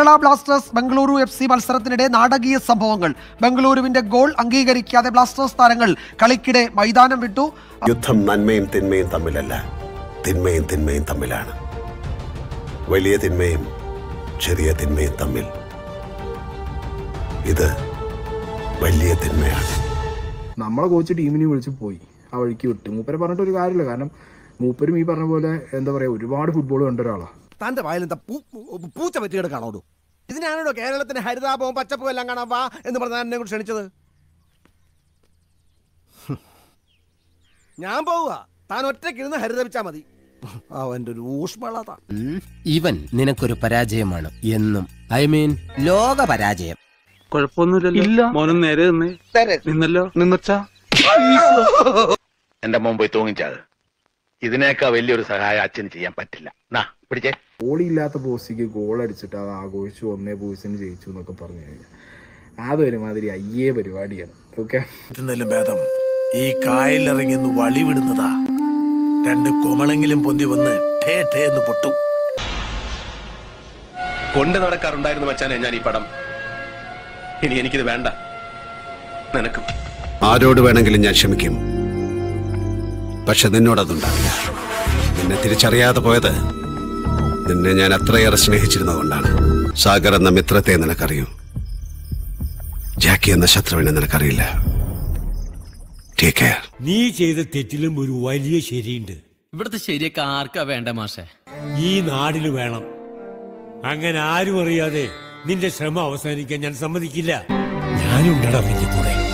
Kerala Blasters Bengaluru F C മത്സരത്തിനിടെ നാടകീയ സംഭവങ്ങൾ. ബംഗളൂരുവിന്റെ ഗോൾ അംഗീകരിക്കാതെ ബ്ലാസ്റ്റേഴ്സ് താരങ്ങൾ കളിക്കിടെ മൈതാനം വിട്ടു. യുദ്ധം നന്മയും തിന്മയും തമ്മിലല്ല. തിന്മയും തിന്മയും തമ്മിലാണ്. വലിയ തിന്മയും ചെറിയ തിന്മയും തമ്മിൽ. ഇത് വലിയ തിന്മയാണ്. നമ്മളെ കോച്ച് ടീമിനെ വിളിച്ച് പോയി. ആ വഴിക്ക് വിട്ടു. മൂപ്പരെ പറഞ്ഞിട്ട് ഒരു കാര്യമില്ല. കാരണം മൂപ്പരും ഈ പറഞ്ഞ പോലെ എന്താ പറയാ ഒരുപാട് ഫുട്ബോൾ കണ്ട ഒരാളാണ് തന്റെ വായിലെന്താ പൂ- പൂ- പൂച്ച പറ്റിയുടെ കിടക്കാണോടു ഇതിനാണോ കേരളത്തിന് ഹരിതാപവും പച്ചപ്പും എല്ലാം കാണാൻ വാ എന്ന് പറഞ്ഞാൽ എന്നെ കൂടി ക്ഷണിച്ചത്. ഞാൻ പോവുക. താൻ ഒറ്റക്കിരുന്ന് ഹരിതപിച്ചാ മതി. അവന്റെ ഒരു ഊഷ്മളത. ഇവൻ നിനക്കൊരു പരാജയമാണ് എന്നും. ഐ മീൻ ലോക പരാജയം. കുഴപ്പമൊന്നുമില്ലല്ലോ. മോനും നേരെ നിന്നേ. നിന്നല്ലോ. നിന്നച്ചാ? എന്റെ മുമ്പ് പോയി തൂങ്ങിച്ചത് ഇതിനേക്കാ വലിയൊരു സഹായം അച്ഛന് ചെയ്യാൻ പറ്റില്ല. നാ പിടിച്ചേ. ഗോളില്ലാത്ത പോസ്റ്റിക്ക് ഗോൾ അടിച്ചിട്ട് അത് ആഘോഷിച്ചു ഒന്നേ പൂജ്യത്തിന് ജയിച്ചു എന്നൊക്കെ പറഞ്ഞു കഴിഞ്ഞാൽ അതൊരുമാതിരി അയ്യേ പരിപാടിയാണ്. ഓക്കെ? ഭേദം ഈ കായലിറങ്ങി ഒന്ന് വളി വിടുന്നതാ രണ്ട് കൊമളെങ്കിലും പൊന്തി വന്ന് ടേ ടേ എന്ന് പൊട്ടും. കൊണ്ട് നടക്കാറുണ്ടായിരുന്നു മച്ചാനെ ഞാൻ ഈ പടം. ഇനി എനിക്കിത് വേണ്ട. നിനക്കും. ആരോട് വേണമെങ്കിലും ഞാൻ ക്ഷമിക്കും. പക്ഷെ നിന്നോടതുണ്ടാവില്ല. നിന്നെ തിരിച്ചറിയാതെ പോയത് നിന്നെ ഞാൻ അത്രയേറെ സ്നേഹിച്ചിരുന്നതുകൊണ്ടാണ് സാഗർ എന്ന മിത്രത്തെ നിനക്കറിയൂ. ജാക്കി എന്ന ശത്രുവിനെ നിനക്കറിയില്ല. നീ ചെയ്ത തെറ്റിലും ഒരു വലിയ ശരിയുണ്ട്. ഇവിടുത്തെ ശരിയൊക്കെ ആർക്കാ വേണ്ട മാഷെ? ഈ നാടിന് വേണം. അങ്ങനെ ആരും അറിയാതെ നിന്റെ ശ്രമം അവസാനിക്കാൻ ഞാൻ സമ്മതിക്കില്ല. ഞാനുണ്ടടാ നിന്റെ കൂടെ.